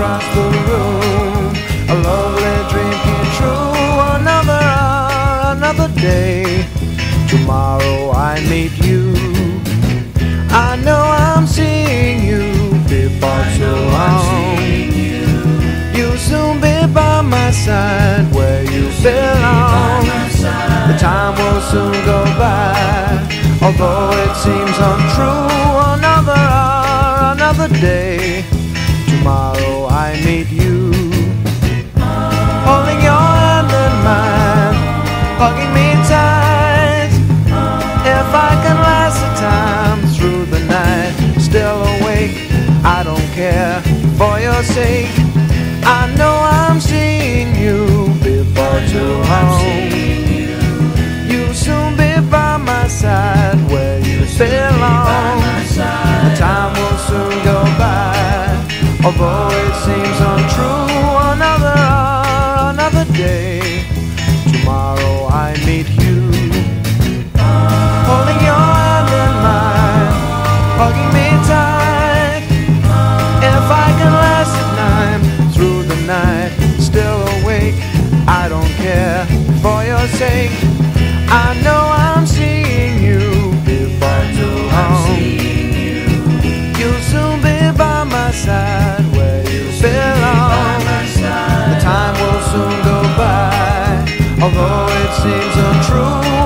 across the room. A lovely dream came true. Another hour, another day. Tomorrow I meet you. I know I'm seeing you before too long. You'll soon be by my side where you belong. The time will soon go by, although it seems untrue. I meet you. Holding your hand in mine, hugging me tight. If I can last the time through the night, still awake, I don't care for your sake. I know I'm seeing you before too long. Although it seems untrue. Another hour, another day. Tomorrow I meet you. Holding your hand in mine, hugging me tight. If I can last at nine through the night, still awake, I don't care for your sake. it seems untrue.